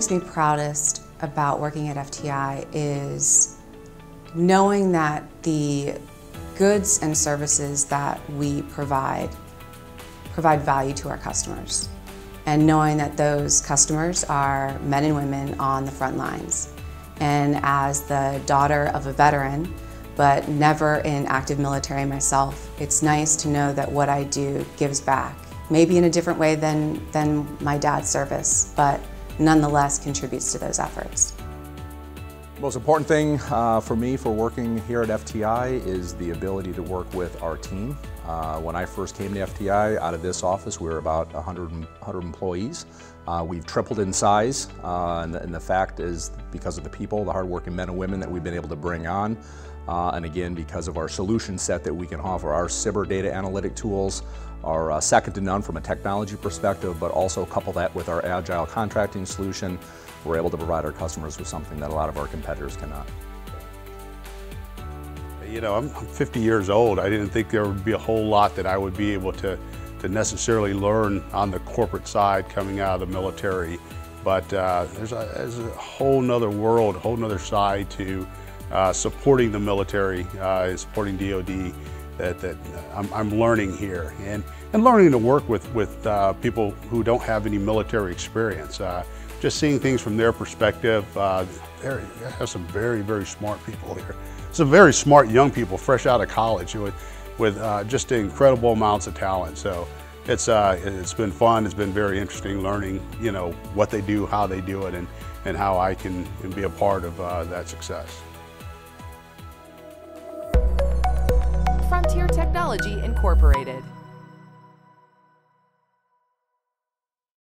makes me proudest about working at FTI is knowing that the goods and services that we provide provide value to our customers and knowing that those customers are men and women on the front lines. And as the daughter of a veteran, but never in active military myself, it's nice to know that what I do gives back. Maybe in a different way than, than my dad's service, but nonetheless contributes to those efforts. The Most important thing uh, for me for working here at FTI is the ability to work with our team. Uh, when I first came to FTI, out of this office, we were about 100, 100 employees. Uh, we've tripled in size, uh, and the, and, the, fact is because of the people, the hardworking men and women that we've been able to bring on, uh, and again, because of our solution set that we can offer, our SBIR data analytic tools are uh, second to none from a technology perspective, but also couple that with our agile contracting solution, we're able to provide our customers with something that a lot of our competitors cannot. You know, I'm 50 years old. I didn't think there would be a whole lot that I would be able to, to necessarily learn on the corporate side coming out of the military. But uh, there's, a, there's a whole nother world, a whole nother side to uh, supporting the military, uh, supporting DOD that, that I'm, I'm, learning here and, and learning to work with, with uh, people who don't have any military experience. Uh, just seeing things from their perspective, uh, there have some very, very smart people here. Some very smart young people fresh out of college with, with uh, just incredible amounts of talent. So it's, it's been fun, it's been very interesting learning, you know, what they do, how they do it, and, and how I can, be a part of that success. Frontier Technology Incorporated.